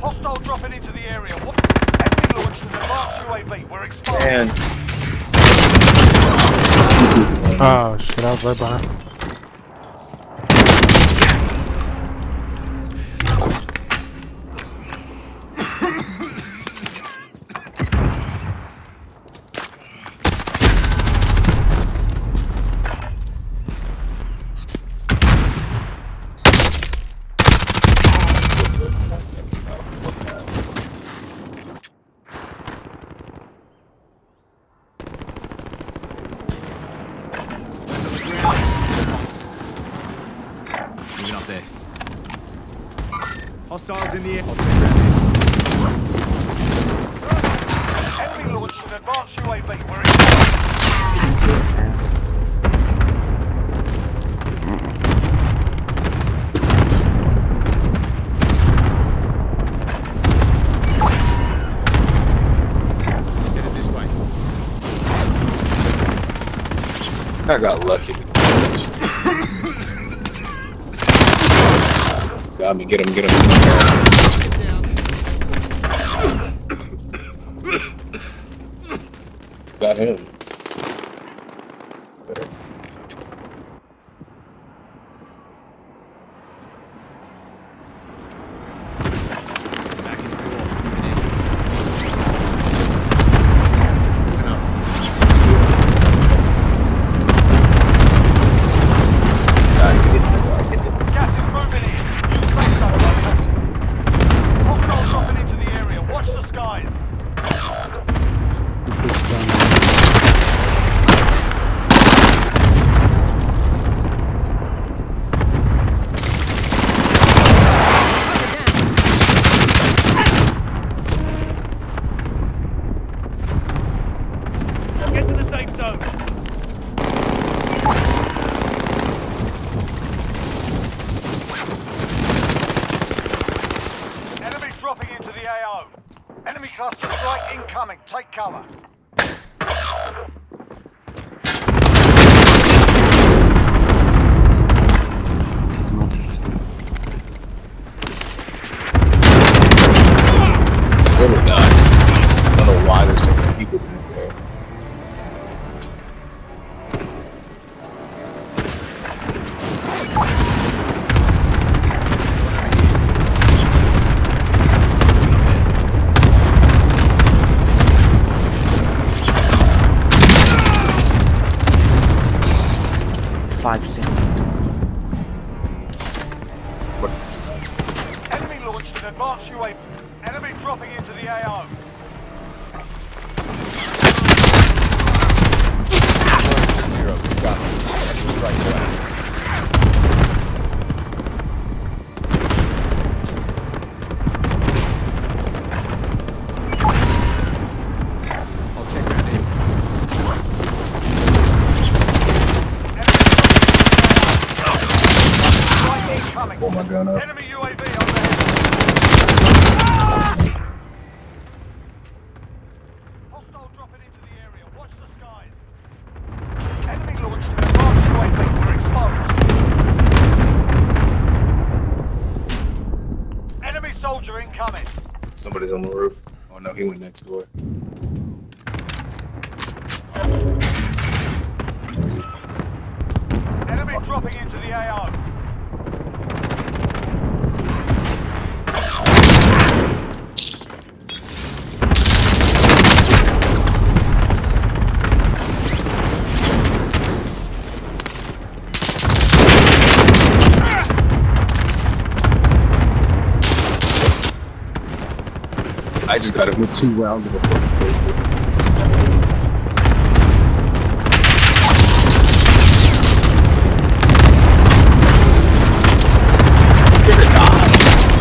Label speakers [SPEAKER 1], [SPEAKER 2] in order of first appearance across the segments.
[SPEAKER 1] Hostile dropping into the area. Enemy UAV. We're exposed.
[SPEAKER 2] Oh, shit. I was right behind.
[SPEAKER 3] I got lucky. got me. Get him. Get him. Got him. Somebody's on the roof. Oh no, he went next door.
[SPEAKER 4] Enemy dropping into the AO.
[SPEAKER 3] I just got him with two rounds of a fucking pistol.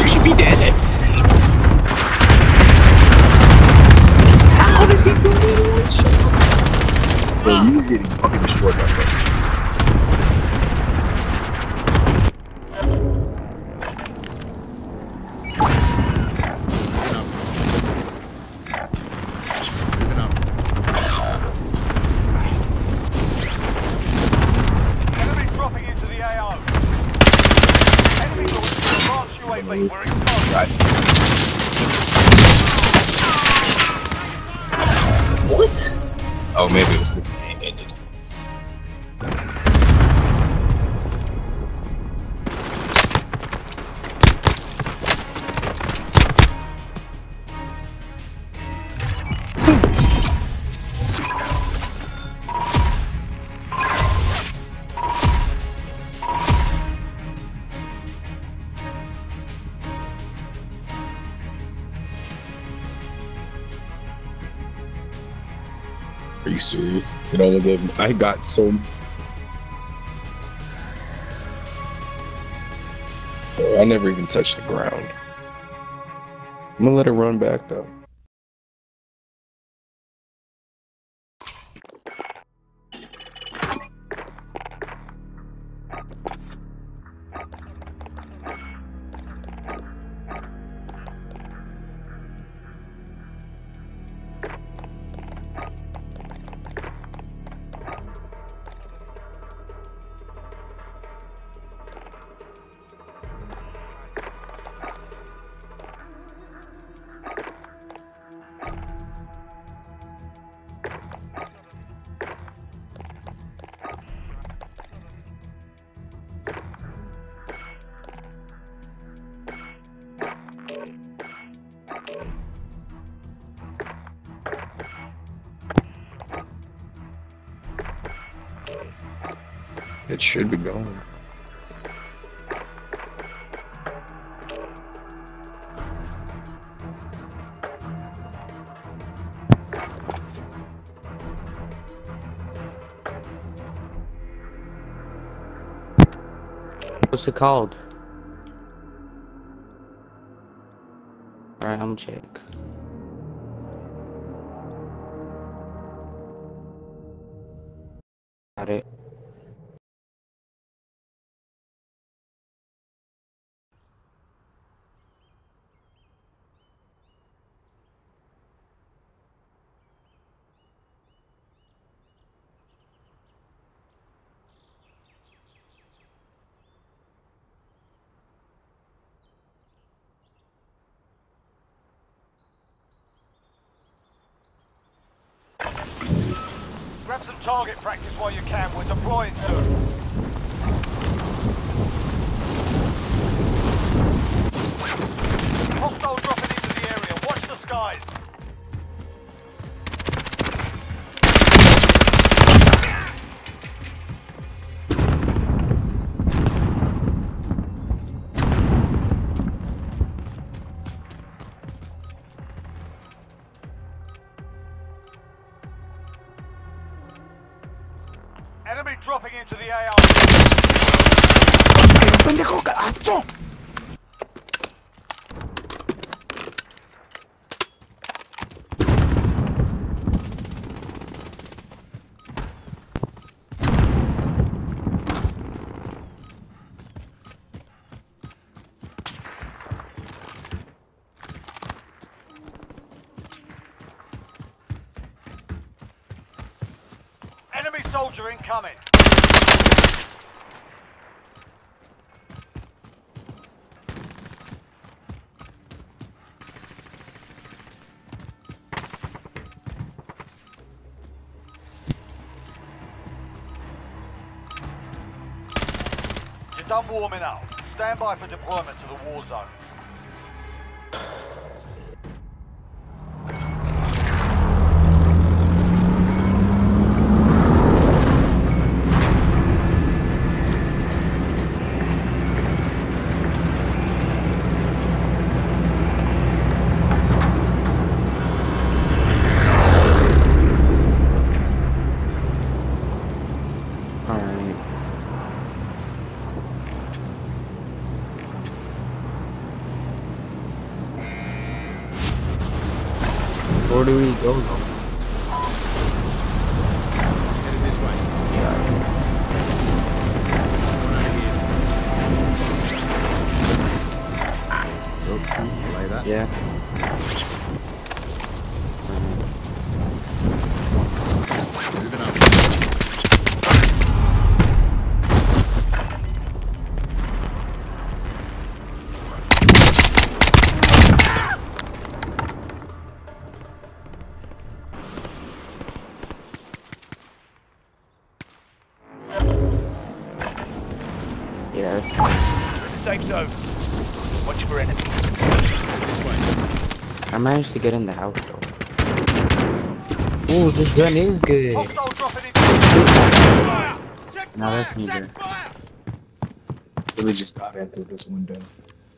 [SPEAKER 3] You should be dead. How did he do one shot? Bro, you getting fucking destroyed by that. Are you serious? You know, I got so. I never even touched the ground. I'm gonna let it run back though. It should be going.
[SPEAKER 5] What's it called? Alright, I'm check.
[SPEAKER 4] Grab some target practice while you can. We're deploying soon. Hostile dropping into the area. Watch the skies. Incoming. You're done warming up. Stand by for deployment to the war zone.
[SPEAKER 5] Where Yes.
[SPEAKER 4] Safe zone. Watch for enemies.
[SPEAKER 2] This way.
[SPEAKER 5] I managed to get in the house though. Ooh, this gun is good.
[SPEAKER 4] Hostile dropping into
[SPEAKER 2] Check
[SPEAKER 5] Now that's me there.
[SPEAKER 3] Really just got in through this window.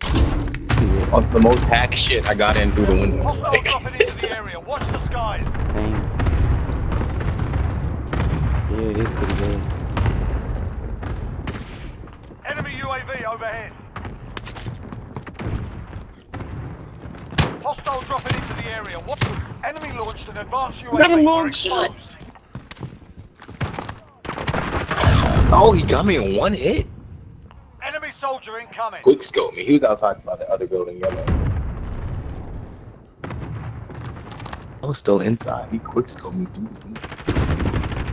[SPEAKER 5] Yeah,
[SPEAKER 3] oh, the most hack shit, I got in through the window.
[SPEAKER 4] Hostile
[SPEAKER 3] Like,
[SPEAKER 4] dropping into the area. Watch the skies.
[SPEAKER 5] dang. Yeah, it is pretty good.
[SPEAKER 4] Enemy UAV overhead. Hostile dropping into the area. What? Enemy launched an advanced UAV.
[SPEAKER 3] Got a
[SPEAKER 4] We're
[SPEAKER 3] long shot. oh, he got me in one hit.
[SPEAKER 4] Enemy soldier incoming.
[SPEAKER 3] Quick scope me. He was outside by the other building, yellow. I was still inside. He quick scoped me through the window.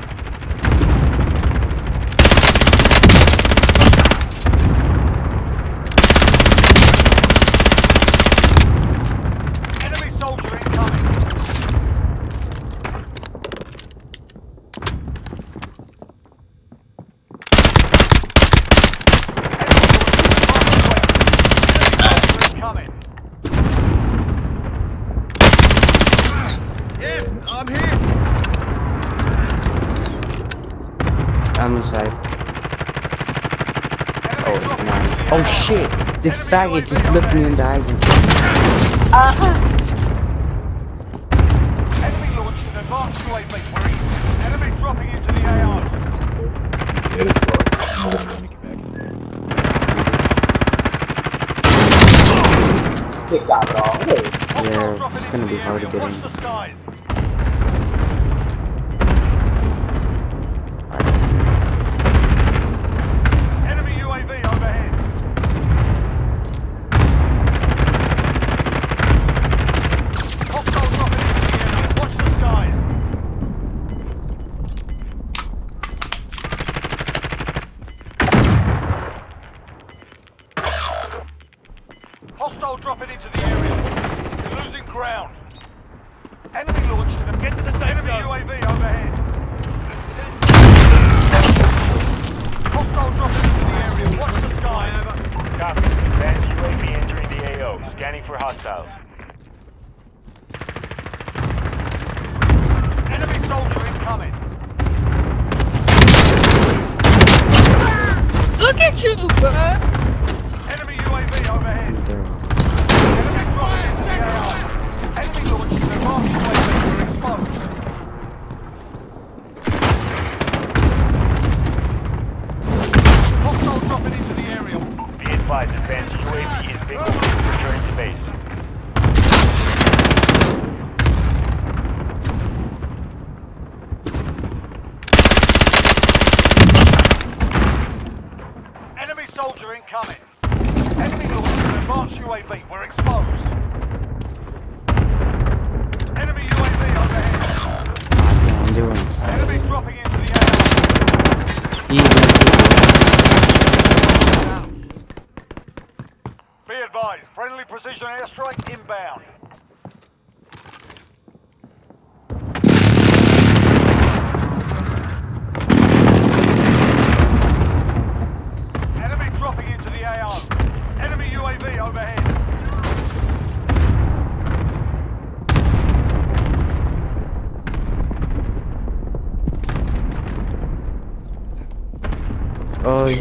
[SPEAKER 4] Enemy soldier incoming. Enemy incoming.
[SPEAKER 2] Yeah, I'm here.
[SPEAKER 5] I'm inside.
[SPEAKER 4] Enemy
[SPEAKER 5] Oh,
[SPEAKER 4] dropping
[SPEAKER 5] nah.
[SPEAKER 4] into the
[SPEAKER 5] Oh
[SPEAKER 4] area.
[SPEAKER 5] shit! This
[SPEAKER 4] Enemy
[SPEAKER 5] faggot just looked me in the eyes and
[SPEAKER 4] Enemy launched an advanced UAV. We're. Enemy dropping into the AR.
[SPEAKER 3] Yeah,
[SPEAKER 5] it's gonna be hard to get
[SPEAKER 4] Watch
[SPEAKER 5] in.
[SPEAKER 4] the skies.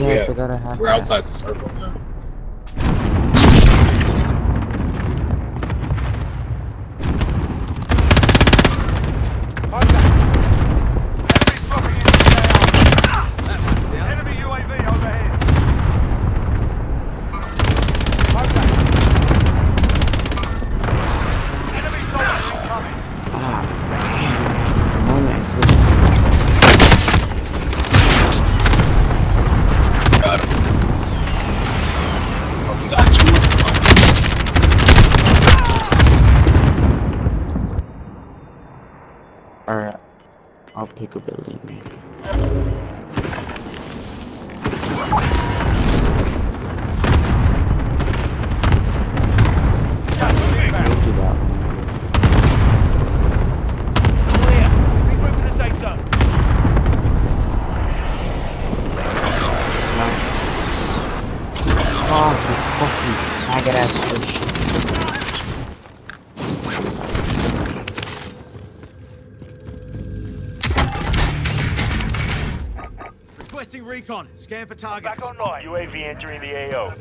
[SPEAKER 5] Yeah,
[SPEAKER 3] Yeah.
[SPEAKER 5] forgot I had
[SPEAKER 3] We're
[SPEAKER 5] that.
[SPEAKER 3] outside the circle now.
[SPEAKER 4] Enemy dropping into the AO.
[SPEAKER 2] That one's down.
[SPEAKER 4] Enemy UAV overhead. Enemy soldier incoming.
[SPEAKER 5] Ah, man. One actually.
[SPEAKER 3] Got him. Fucking got you.
[SPEAKER 5] Alright. I'll pick a building maybe.
[SPEAKER 4] Gas is
[SPEAKER 5] We'll
[SPEAKER 4] inbound.
[SPEAKER 2] Recon. Scan for targets.
[SPEAKER 6] Back online. UAV entering the AO.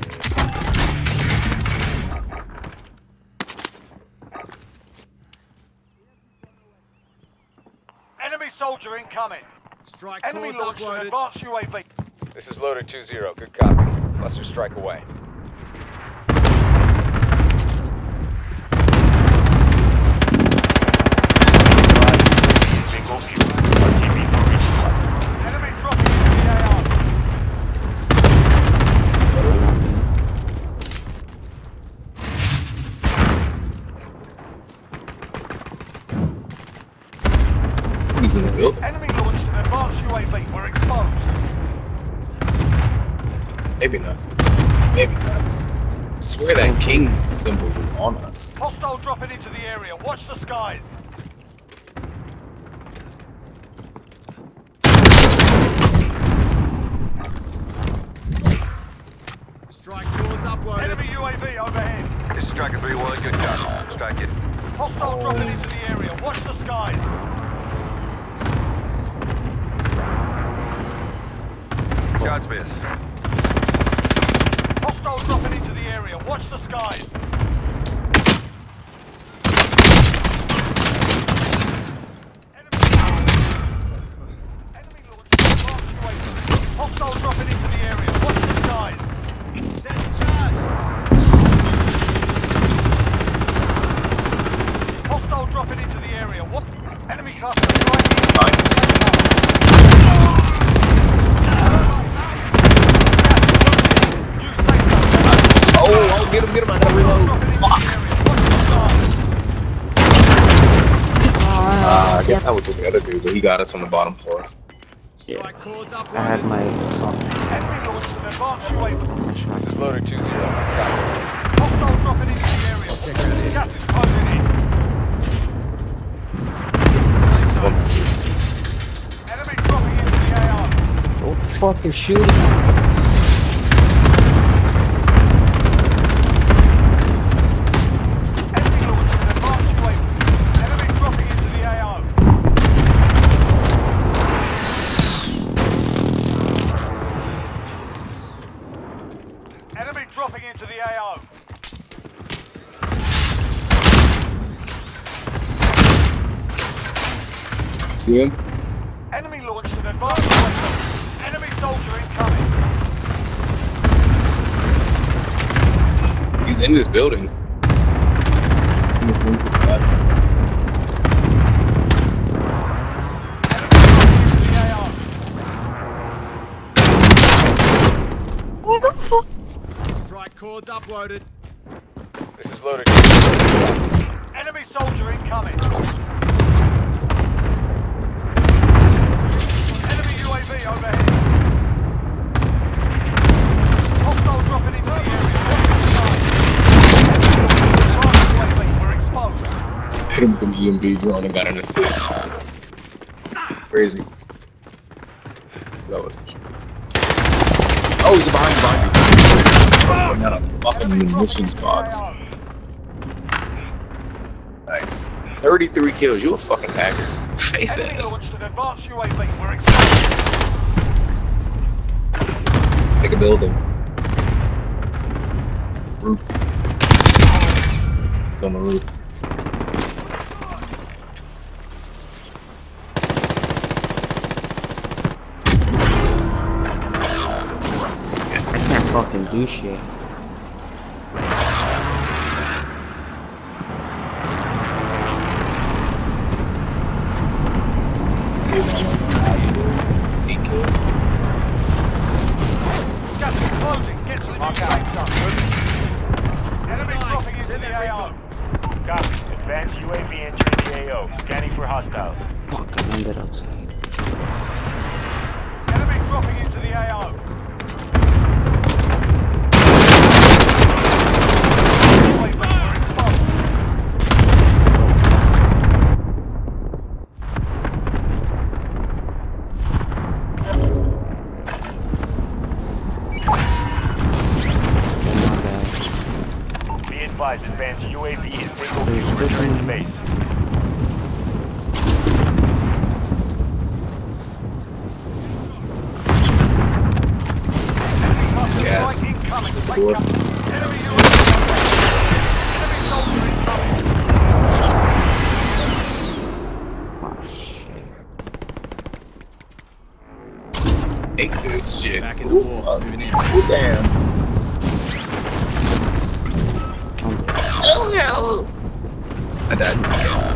[SPEAKER 4] Enemy soldier incoming.
[SPEAKER 2] Strike
[SPEAKER 4] Enemy
[SPEAKER 2] cords
[SPEAKER 4] launched an
[SPEAKER 2] uploaded.
[SPEAKER 4] advanced UAV.
[SPEAKER 7] This is loader 2-0. Good copy. Buster strike away.
[SPEAKER 4] Skies.
[SPEAKER 2] Strike cords uploaded.
[SPEAKER 4] Enemy UAV overhead.
[SPEAKER 7] This is Striker 3-1. Good copy. Strike it. Oh.
[SPEAKER 4] Hostile dropping into the area. Watch the skies.
[SPEAKER 7] Shots missed.
[SPEAKER 4] Hostile dropping into the area. Watch the skies. Enemy launched an advanced UAV. Hostile dropping into the area. Watch the skies.
[SPEAKER 2] Set charge.
[SPEAKER 4] Hostile dropping into the area. What? Enemy cluster right Use safe zone.
[SPEAKER 3] Oh, oh, get him, get him. I gotta reload.
[SPEAKER 4] Dropping into the area. Watch the skies.
[SPEAKER 3] Uh, I guess that was the other dude, but he got us on the bottom floor.
[SPEAKER 2] Strike cords uploaded.
[SPEAKER 5] I had my, oh,
[SPEAKER 4] Enemy launched an advanced UAV.
[SPEAKER 5] my shot.
[SPEAKER 7] This is loader 2-0.
[SPEAKER 4] Hostile dropping into the area. Gas is closing in. Enemy dropping into the AR.
[SPEAKER 5] What the fuck is shooting?
[SPEAKER 3] Drone and got an assist. Crazy. That was. Oh, he's behind you, behind you. Not a fucking munitions box. Nice. 33 kills. You a fucking hacker. Face
[SPEAKER 4] Enemy
[SPEAKER 3] ass.
[SPEAKER 4] launched an advanced UAV. We're exposed.
[SPEAKER 3] Take a building. Roof. It's on the roof.
[SPEAKER 6] Hostiles.
[SPEAKER 5] Fuck, I ended outside.
[SPEAKER 4] Enemy dropping into the AO.
[SPEAKER 5] Shit.
[SPEAKER 3] Take this shit.
[SPEAKER 2] Back in the
[SPEAKER 3] Ooh,
[SPEAKER 2] war.
[SPEAKER 3] uh,
[SPEAKER 2] Moving in.
[SPEAKER 3] ooh, damn.
[SPEAKER 5] Oh,
[SPEAKER 3] My dad's gas.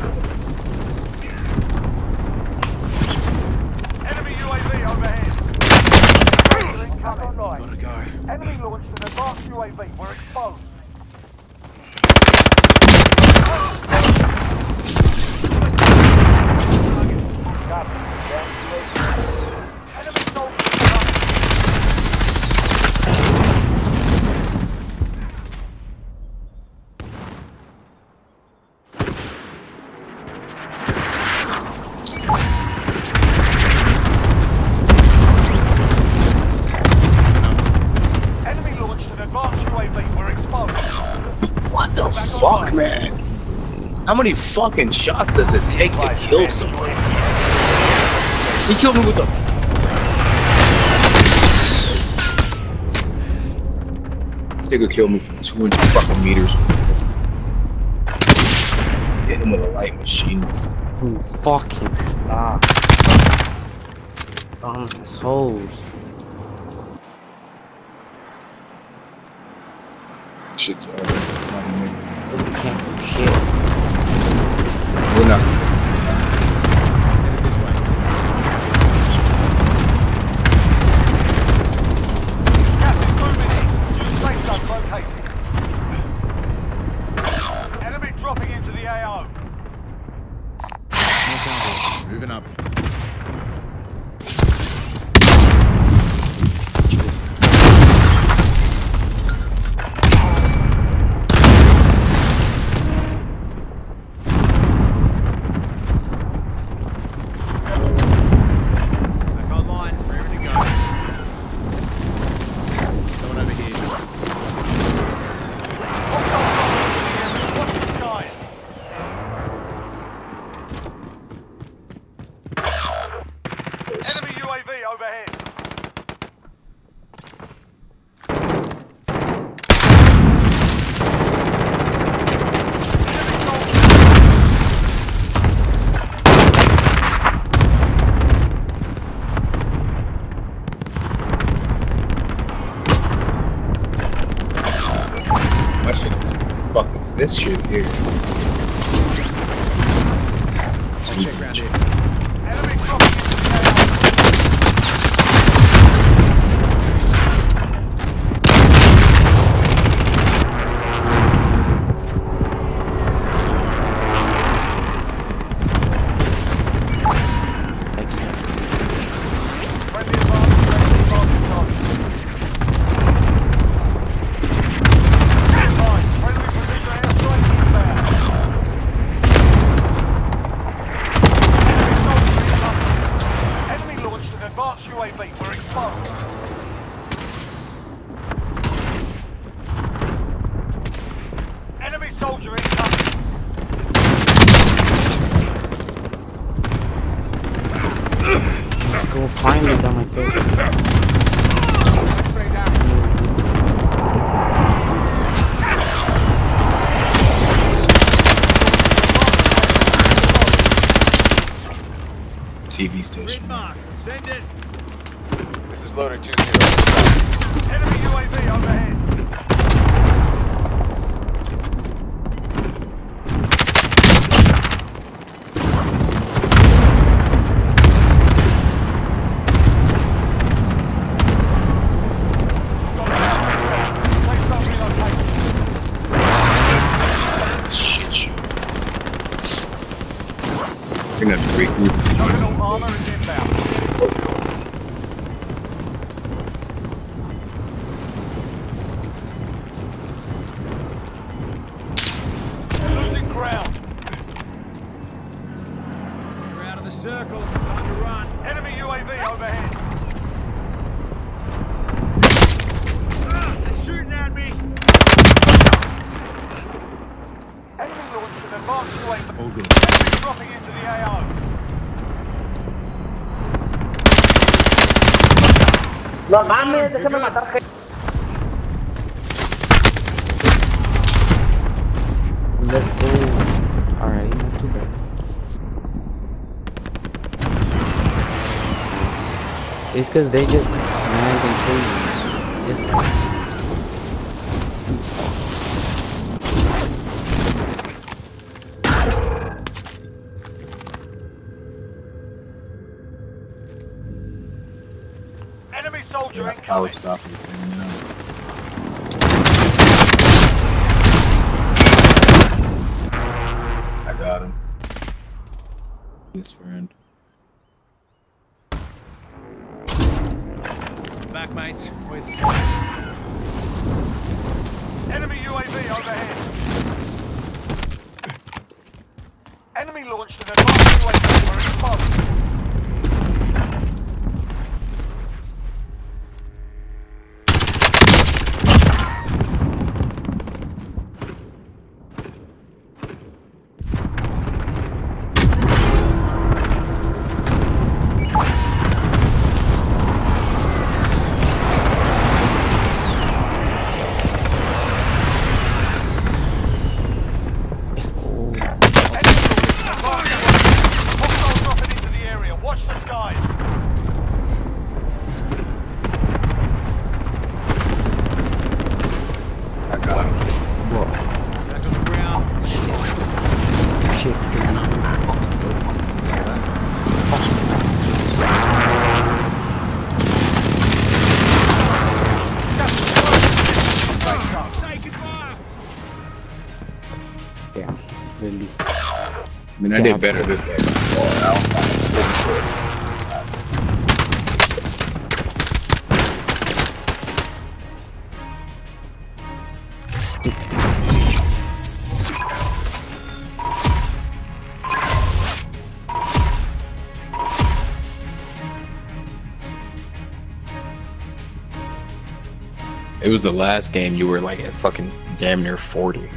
[SPEAKER 3] How many fucking shots does it take to kill someone? He killed me with the. This nigga killed me from 200 fucking meters. Hit him with a light machine.
[SPEAKER 5] You fucking stop. Dumb assholes.
[SPEAKER 3] Shit's over. Not even-
[SPEAKER 5] You can't do shit.
[SPEAKER 4] Moving
[SPEAKER 2] up. Back online. Ready to go. Going over here.
[SPEAKER 4] Watch the skies. Enemy UAV overhead. Enemy soldier.
[SPEAKER 3] My shit is fucking. This shit here.
[SPEAKER 4] Enemy dropping into the AO.
[SPEAKER 5] I can't.
[SPEAKER 4] Friendly advance, friendly advance target. Advise, friendly precision airstrike inbound. advanced UAV. We're exposed. Enemy soldier incoming.
[SPEAKER 5] Let's go finally done like this.
[SPEAKER 3] TV station.
[SPEAKER 2] Send it.
[SPEAKER 7] This is loader 2-0.
[SPEAKER 4] Enemy UAV overhead.
[SPEAKER 2] Circle. It's time to run.
[SPEAKER 4] Enemy UAV overhead.
[SPEAKER 2] Ah, they're shooting at me.
[SPEAKER 4] Enemy launched an advanced UAV.
[SPEAKER 2] All good.
[SPEAKER 4] Enemy dropping into the AO.
[SPEAKER 5] No mames, déjame matar gente. Let's go. Alright, not too bad. It's cause they just nag and kill you. Just
[SPEAKER 4] Enemy soldier
[SPEAKER 3] Power
[SPEAKER 4] incoming.
[SPEAKER 3] stop is in now. I got him. His friend.
[SPEAKER 2] Mates. Where's the
[SPEAKER 4] Enemy UAV overhead. Enemy launched an
[SPEAKER 3] I did better this game. It was the last game you were like at fucking damn near 40.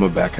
[SPEAKER 3] I'm gonna back